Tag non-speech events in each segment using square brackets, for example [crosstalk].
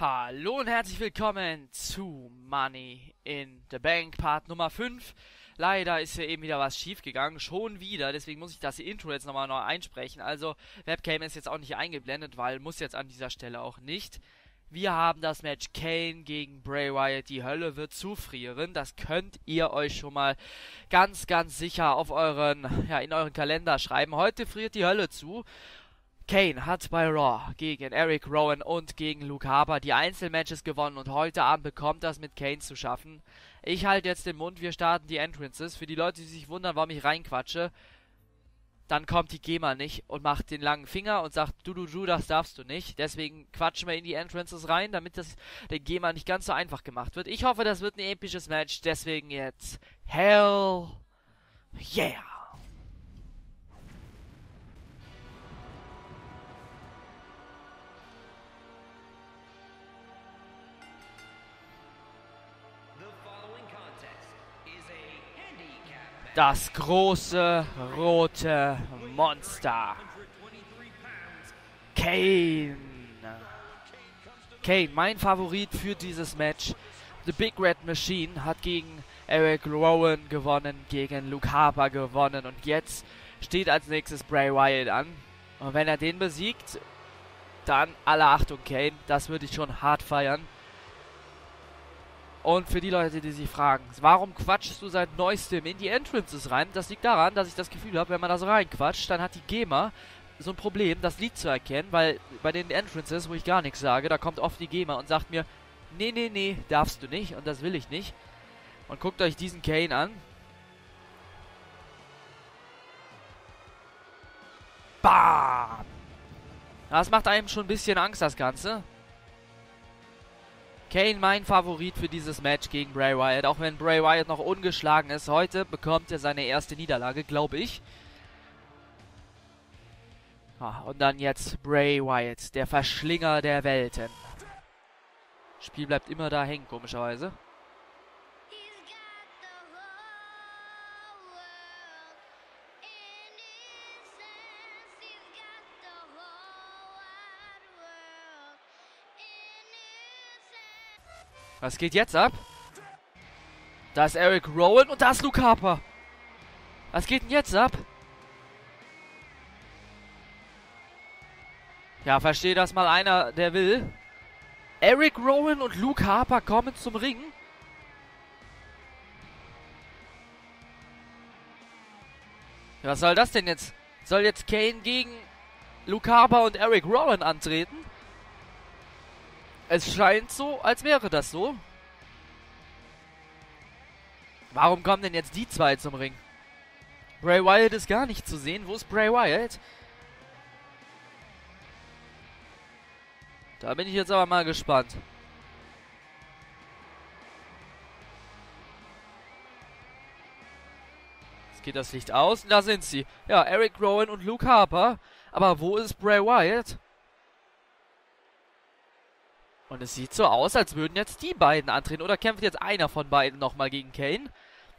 Hallo und herzlich willkommen zu Money in the Bank Part Nummer 5. Leider ist hier eben wieder was schief gegangen, schon wieder, deswegen muss ich das Intro jetzt nochmal neu einsprechen. Also Webcam ist jetzt auch nicht eingeblendet, weil muss jetzt an dieser Stelle auch nicht. Wir haben das Match Kane gegen Bray Wyatt. Die Hölle wird zufrieren. Das könnt ihr euch schon mal ganz, ganz sicher auf euren, ja, in euren Kalender schreiben. Heute friert die Hölle zu. Kane hat bei Raw gegen Eric Rowan und gegen Luke Harper die Einzelmatches gewonnen und heute Abend bekommt das mit Kane zu schaffen. Ich halte jetzt den Mund, wir starten die Entrances. Für die Leute, die sich wundern, warum ich reinquatsche, dann kommt die GEMA nicht und macht den langen Finger und sagt, du, du, du, das darfst du nicht. Deswegen quatschen wir in die Entrances rein, damit das der GEMA nicht ganz so einfach gemacht wird. Ich hoffe, das wird ein episches Match, deswegen jetzt Hell Yeah! Das große rote Monster. Kane. Kane, mein Favorit für dieses Match. The Big Red Machine hat gegen Eric Rowan gewonnen, gegen Luke Harper gewonnen und jetzt steht als nächstes Bray Wyatt an. Und wenn er den besiegt, dann alle Achtung Kane, das würde ich schon hart feiern. Und für die Leute, die sich fragen, warum quatschst du seit neuestem in die Entrances rein? Das liegt daran, dass ich das Gefühl habe, wenn man da so reinquatscht, dann hat die GEMA so ein Problem, das Lied zu erkennen, weil bei den Entrances, wo ich gar nichts sage, da kommt oft die GEMA und sagt mir, nee, nee, nee, darfst du nicht und das will ich nicht. Und guckt euch diesen Kane an. Bam! Das macht einem schon ein bisschen Angst, das Ganze. Kane mein Favorit für dieses Match gegen Bray Wyatt. Auch wenn Bray Wyatt noch ungeschlagen ist, heute bekommt er seine erste Niederlage, glaube ich. Ah, und dann jetzt Bray Wyatt, der Verschlinger der Welten. Spiel bleibt immer da hängen, komischerweise. Was geht jetzt ab? Da ist Eric Rowan und da ist Luke Harper. Was geht denn jetzt ab? Ja, verstehe das mal einer, der will. Eric Rowan und Luke Harper kommen zum Ring. Was soll das denn jetzt? Soll jetzt Kane gegen Luke Harper und Eric Rowan antreten? Es scheint so, als wäre das so. Warum kommen denn jetzt die zwei zum Ring? Bray Wyatt ist gar nicht zu sehen. Wo ist Bray Wyatt? Da bin ich jetzt aber mal gespannt. Jetzt geht das Licht aus und da sind sie. Ja, Eric Rowan und Luke Harper. Aber wo ist Bray Wyatt? Und es sieht so aus, als würden jetzt die beiden antreten. Oder kämpft jetzt einer von beiden nochmal gegen Kane?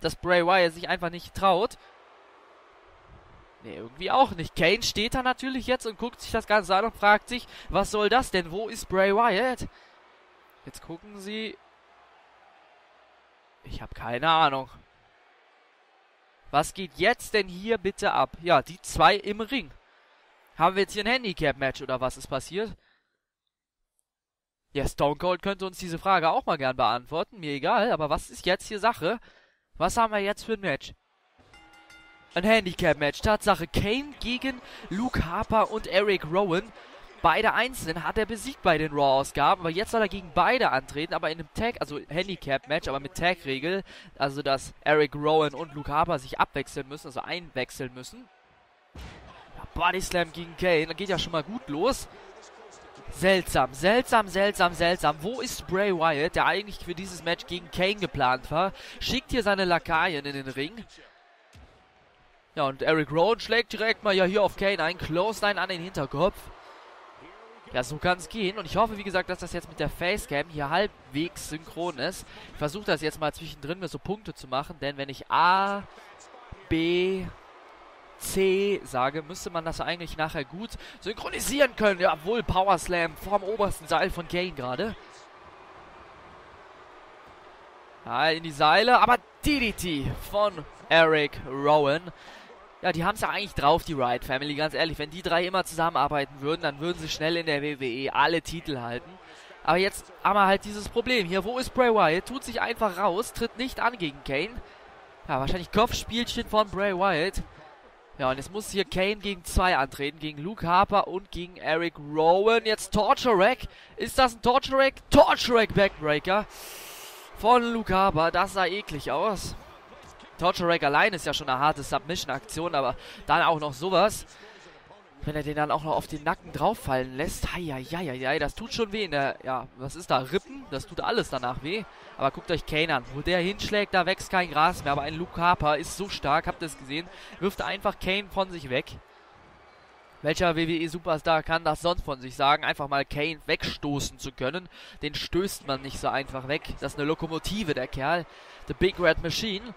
Dass Bray Wyatt sich einfach nicht traut. Ne, irgendwie auch nicht. Kane steht da natürlich jetzt und guckt sich das Ganze an und fragt sich, was soll das denn? Wo ist Bray Wyatt? Jetzt gucken sie. Ich habe keine Ahnung. Was geht jetzt denn hier bitte ab? Ja, die zwei im Ring. Haben wir jetzt hier ein Handicap-Match oder was ist passiert? Ja, Stone Cold könnte uns diese Frage auch mal gern beantworten. Mir egal, aber was ist jetzt hier Sache? Was haben wir jetzt für ein Match? Ein Handicap-Match. Tatsache, Kane gegen Luke Harper und Eric Rowan. Beide einzeln hat er besiegt bei den Raw-Ausgaben, aber jetzt soll er gegen beide antreten, aber in einem Tag, also Handicap-Match, aber mit Tag-Regel, also dass Eric Rowan und Luke Harper sich abwechseln müssen, also einwechseln müssen. Ja, Body Slam gegen Kane, da geht ja schon mal gut los. Seltsam, seltsam, seltsam, seltsam. Wo ist Bray Wyatt, der eigentlich für dieses Match gegen Kane geplant war? Schickt hier seine Lakaien in den Ring. Ja, und Eric Rowan schlägt direkt mal ja hier auf Kane ein. Close Line an den Hinterkopf. Ja, so kann es gehen. Und ich hoffe, wie gesagt, dass das jetzt mit der Facecam hier halbwegs synchron ist. Ich versuche das jetzt mal zwischendrin mir so Punkte zu machen, denn wenn ich A, B, C sage, müsste man das eigentlich nachher gut synchronisieren können. Jawohl, Power Slam vom obersten Seil von Kane gerade. Ja, in die Seile, aber DDT von Eric Rowan. Ja, die haben es ja eigentlich drauf, die Riot Family, ganz ehrlich. Wenn die drei immer zusammenarbeiten würden, dann würden sie schnell in der WWE alle Titel halten. Aber jetzt haben wir halt dieses Problem hier. Wo ist Bray Wyatt? Tut sich einfach raus, tritt nicht an gegen Kane. Ja, wahrscheinlich Kopfspielchen von Bray Wyatt. Ja, und jetzt muss hier Kane gegen zwei antreten. Gegen Luke Harper und gegen Eric Rowan. Jetzt Torture Rack. Ist das ein Torture Rack? Torture Rack Backbreaker von Luke Harper. Das sah eklig aus. Torture Rack allein ist ja schon eine harte Submission-Aktion, aber dann auch noch sowas. Wenn er den dann auch noch auf den Nacken drauffallen lässt. Heieieiei, das tut schon weh in der, ja, was ist da? Rippen? Das tut alles danach weh. Aber guckt euch Kane an. Wo der hinschlägt, da wächst kein Gras mehr. Aber ein Luke Harper ist so stark, habt ihr es gesehen? Wirft einfach Kane von sich weg. Welcher WWE-Superstar kann das sonst von sich sagen, einfach mal Kane wegstoßen zu können? Den stößt man nicht so einfach weg. Das ist eine Lokomotive, der Kerl. The Big Red Machine.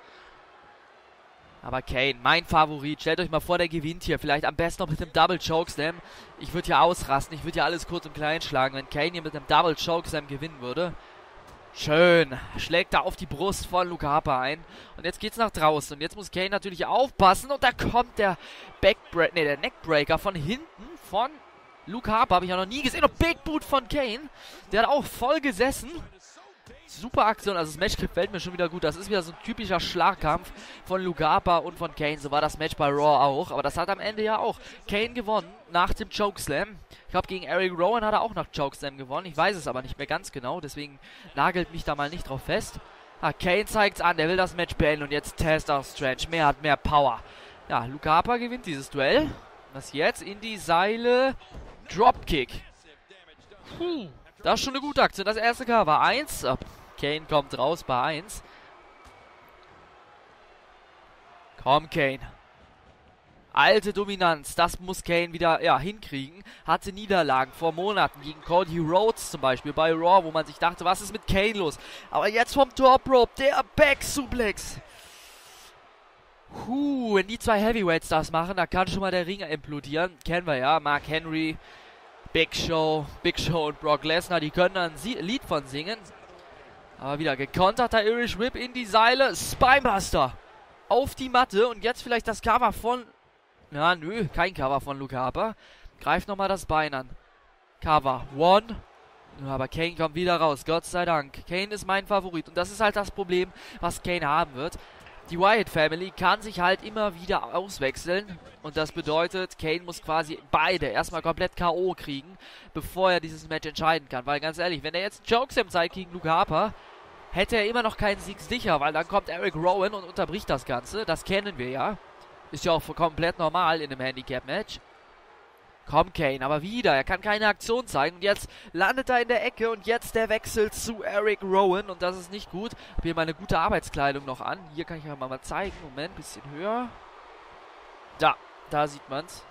Aber Kane, mein Favorit. Stellt euch mal vor, der gewinnt hier. Vielleicht am besten noch mit einem Double Chokeslam. Ich würde hier ausrasten. Ich würde hier alles kurz und klein schlagen, wenn Kane hier mit einem Double Chokeslam gewinnen würde. Schön. Schlägt da auf die Brust von Luke Harper ein. Und jetzt geht's nach draußen. Und jetzt muss Kane natürlich aufpassen. Und da kommt der Backbreak, nee, der Neckbreaker von hinten von Luke Harper. Habe ich ja noch nie gesehen. Und Big Boot von Kane. Der hat auch voll gesessen. Super Aktion, also das Match gefällt mir schon wieder gut. Das ist wieder so ein typischer Schlagkampf von Lugapa und von Kane. So war das Match bei Raw auch. Aber das hat am Ende ja auch Kane gewonnen nach dem Chokeslam. Ich glaube, gegen Eric Rowan hat er auch nach Chokeslam gewonnen. Ich weiß es aber nicht mehr ganz genau. Deswegen nagelt mich da mal nicht drauf fest. Ah, Kane zeigt's an. Der will das Match beenden. Und jetzt Test auf Stretch. Mehr hat mehr Power. Ja, Lugapa gewinnt dieses Duell. Was jetzt? In die Seile. Dropkick. Puh. Das ist schon eine gute Aktion. Das erste Cover. Eins. Kane kommt raus bei 1. Komm, Kane. Alte Dominanz, das muss Kane wieder ja, hinkriegen. Hatte Niederlagen vor Monaten gegen Cody Rhodes zum Beispiel bei Raw, wo man sich dachte, was ist mit Kane los? Aber jetzt vom Top Rope, der Back Suplex. Huh, wenn die zwei Heavyweights das machen, da kann schon mal der Ring implodieren. Kennen wir ja, Mark Henry, Big Show, Big Show und Brock Lesnar, die können da ein Lied von singen. Aber wieder gekontert, der Irish Whip in die Seile. Spinebuster auf die Matte. Und jetzt vielleicht das Cover von... Ja, nö, kein Cover von Luke Harper. Greift nochmal das Bein an. Cover. One. Aber Kane kommt wieder raus. Gott sei Dank. Kane ist mein Favorit. Und das ist halt das Problem, was Kane haben wird. Die Wyatt Family kann sich halt immer wieder auswechseln. Und das bedeutet, Kane muss quasi beide erstmal komplett K.O. kriegen, bevor er dieses Match entscheiden kann. Weil ganz ehrlich, wenn er jetzt Chokeslam zeigt gegen Luke Harper, hätte er immer noch keinen Sieg sicher, weil dann kommt Eric Rowan und unterbricht das Ganze. Das kennen wir ja. Ist ja auch komplett normal in einem Handicap-Match. Komm, Kane, aber wieder. Er kann keine Aktion zeigen. Und jetzt landet er in der Ecke. Und jetzt der Wechsel zu Eric Rowan. Und das ist nicht gut. Hab hier meine gute Arbeitskleidung noch an. Hier kann ich ja mal zeigen. Moment, bisschen höher. Da, da sieht man's.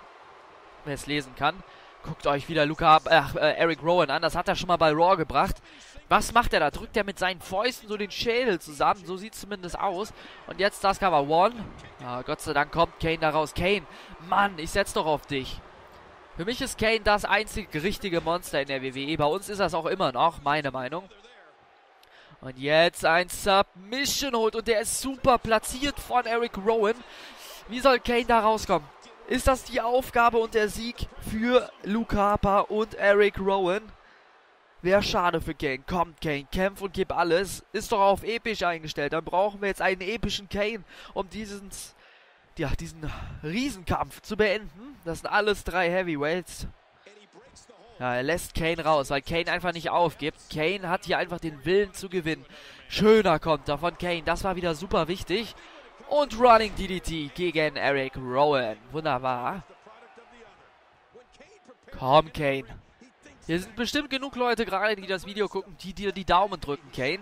Wer es lesen kann. Guckt euch wieder Luca, äh, Eric Rowan an. Das hat er schon mal bei Raw gebracht. Was macht er da? Drückt er mit seinen Fäusten so den Schädel zusammen? So sieht es zumindest aus. Und jetzt das Cover One. Ja, Gott sei Dank kommt Kane da raus. Kane, Mann, ich setz doch auf dich. Für mich ist Kane das einzig richtige Monster in der WWE. Bei uns ist das auch immer noch, meine Meinung. Und jetzt ein Submission holt und der ist super platziert von Eric Rowan. Wie soll Kane da rauskommen? Ist das die Aufgabe und der Sieg für Luke Harper und Eric Rowan? Wäre schade für Kane. Kommt, Kane, kämpf und gib alles. Ist doch auf episch eingestellt. Dann brauchen wir jetzt einen epischen Kane, um diesen, ja, diesen Riesenkampf zu beenden. Das sind alles drei Heavyweights. Ja, er lässt Kane raus, weil Kane einfach nicht aufgibt. Kane hat hier einfach den Willen zu gewinnen. Schöner Konter von Kane. Das war wieder super wichtig. Und Running DDT gegen Eric Rowan. Wunderbar. Komm, Kane. Hier sind bestimmt genug Leute gerade, die das Video gucken, die dir die Daumen drücken, Kane.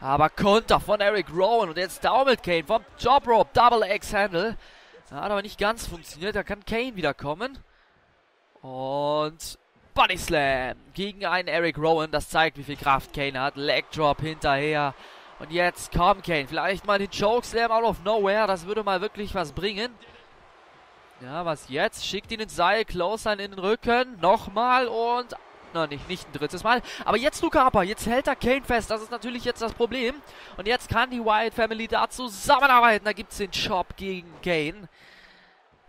Aber Konter von Eric Rowan und jetzt daumelt Kane vom Job Rope, Double X Handle. Hat aber nicht ganz funktioniert, da kann Kane wieder kommen. Und Body Slam gegen einen Eric Rowan, das zeigt, wie viel Kraft Kane hat. Leg Drop hinterher. Und jetzt komm Kane, vielleicht mal den Choke Slam out of nowhere, das würde mal wirklich was bringen. Ja, was jetzt? Schickt ihn ins Seil, Close in den Rücken, nochmal und Na, nicht, nicht ein drittes Mal. Aber jetzt Luke Harper. Jetzt hält er Kane fest. Das ist natürlich jetzt das Problem. Und jetzt kann die Wyatt Family da zusammenarbeiten. Da gibt es den Chop gegen Kane.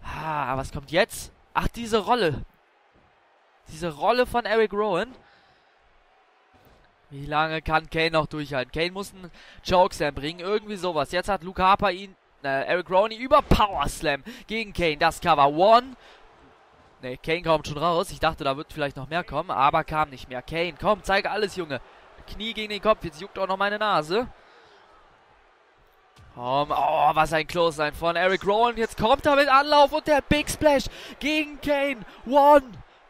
Ah, was kommt jetzt? Ach, diese Rolle. Diese Rolle von Eric Rowan. Wie lange kann Kane noch durchhalten? Kane muss einen Chokeslam bringen. Irgendwie sowas. Jetzt hat Luke Harper ihn, äh, Eric Rowan über Power Slam gegen Kane. Das Cover. One, Ne, Kane kommt schon raus. Ich dachte, da wird vielleicht noch mehr kommen, aber kam nicht mehr. Kane, komm, zeige alles, Junge. Knie gegen den Kopf, jetzt juckt auch noch meine Nase. Komm, oh, was ein Close-Line von Eric Rowan. Jetzt kommt er mit Anlauf und der Big Splash gegen Kane. One,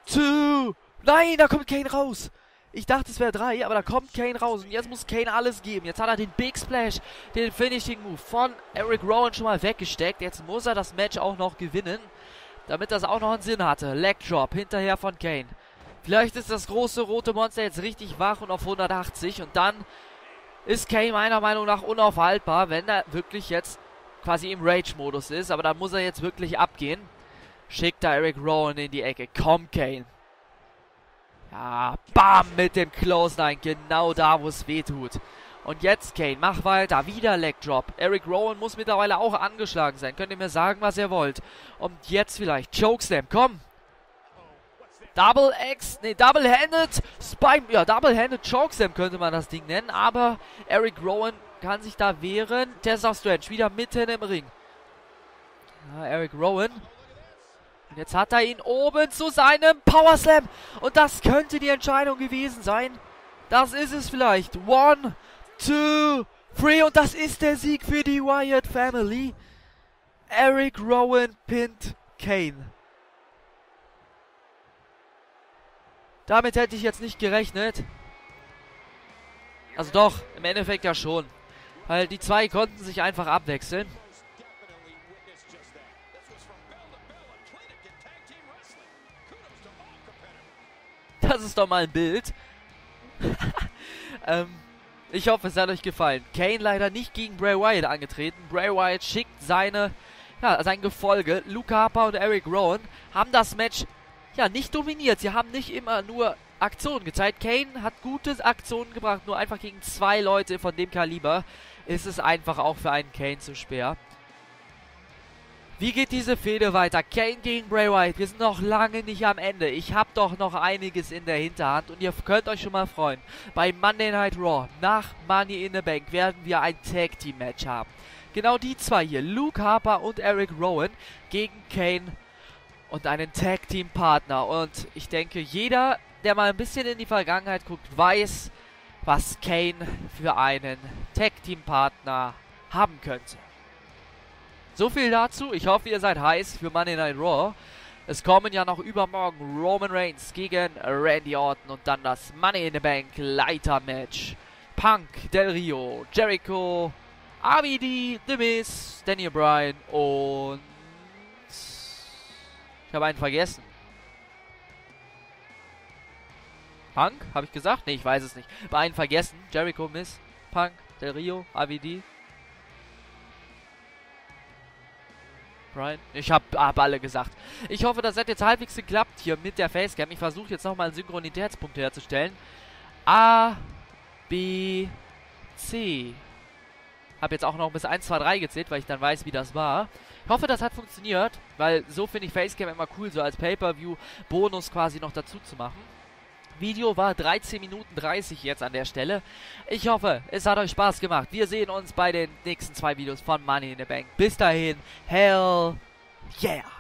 two. Nein, da kommt Kane raus. Ich dachte, es wäre drei, aber da kommt Kane raus. Und jetzt muss Kane alles geben. Jetzt hat er den Big Splash, den Finishing Move von Eric Rowan schon mal weggesteckt. Jetzt muss er das Match auch noch gewinnen damit das auch noch einen Sinn hatte. Leg Drop hinterher von Kane. Vielleicht ist das große rote Monster jetzt richtig wach und auf 180 und dann ist Kane meiner Meinung nach unaufhaltbar, wenn er wirklich jetzt quasi im Rage-Modus ist. Aber da muss er jetzt wirklich abgehen. Schickt da Eric Rowan in die Ecke. Komm, Kane. Ja, bam, mit dem Close Line. Genau da, wo es weh tut. Und jetzt Kane, mach weiter, wieder Leg Drop. Eric Rowan muss mittlerweile auch angeschlagen sein. Könnt ihr mir sagen, was ihr wollt. Und jetzt vielleicht Chokeslam, komm. Double X, nee, Double-Handed Spike, ja, Double-Handed Chokeslam könnte man das Ding nennen. Aber Eric Rowan kann sich da wehren. Tessa Strange wieder mitten im Ring. Ja, Eric Rowan. Jetzt hat er ihn oben zu seinem Power Slam. Und das könnte die Entscheidung gewesen sein. Das ist es vielleicht. One, two, three. Und das ist der Sieg für die Wyatt Family. Eric Rowan pinnt Kane. Damit hätte ich jetzt nicht gerechnet. Also doch, im Endeffekt ja schon. Weil die zwei konnten sich einfach abwechseln. Ist doch mal ein Bild. [laughs] ähm, ich hoffe, es hat euch gefallen. Kane leider nicht gegen Bray Wyatt angetreten. Bray Wyatt schickt seine, ja, sein Gefolge. Luke Harper und Eric Rowan haben das Match ja nicht dominiert. Sie haben nicht immer nur Aktionen gezeigt. Kane hat gute Aktionen gebracht, nur einfach gegen zwei Leute von dem Kaliber ist es einfach auch für einen Kane zu schwer. Wie geht diese Fehde weiter? Kane gegen Bray Wyatt. Wir sind noch lange nicht am Ende. Ich habe doch noch einiges in der Hinterhand und ihr könnt euch schon mal freuen. Bei Monday Night Raw nach Money in the Bank werden wir ein Tag Team Match haben. Genau die zwei hier, Luke Harper und Eric Rowan gegen Kane und einen Tag Team Partner. Und ich denke, jeder, der mal ein bisschen in die Vergangenheit guckt, weiß, was Kane für einen Tag Team Partner haben könnte. So viel dazu. Ich hoffe, ihr seid heiß für Monday Night Raw. Es kommen ja noch übermorgen Roman Reigns gegen Randy Orton und dann das Money in the Bank Leiter-Match. Punk, Del Rio, Jericho, RVD, The Miz, Daniel Bryan und... Ich habe einen vergessen. Punk? Habe ich gesagt? Ne, ich weiß es nicht. Bei einen vergessen. Jericho, Miz, Punk, Del Rio, RVD. Brian? Ich habe hab alle gesagt. Ich hoffe, das hat jetzt halbwegs geklappt hier mit der Facecam. Ich versuche jetzt nochmal einen Synchronitätspunkt herzustellen. A, B, C. Habe jetzt auch noch bis 1, 2, 3 gezählt, weil ich dann weiß, wie das war. Ich hoffe, das hat funktioniert, weil so finde ich Facecam immer cool, so als Pay-Per-View-Bonus quasi noch dazu zu machen. Video war 13 Minuten 30 jetzt an der Stelle. Ich hoffe, es hat euch Spaß gemacht. Wir sehen uns bei den nächsten zwei Videos von Money in the Bank. Bis dahin, hell yeah!